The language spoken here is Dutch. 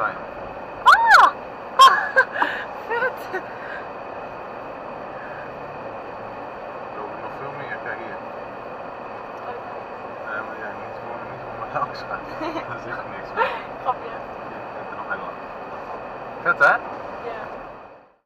trein. Ah! Vet! Er lopen nog veel meer, kijk hier. Nee, maar ja, niet gewoon niet voor mijn langs gaan. Daar zit er niks meer. Grapje. Je bent er nog heel lang. Vet hè?